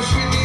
hoje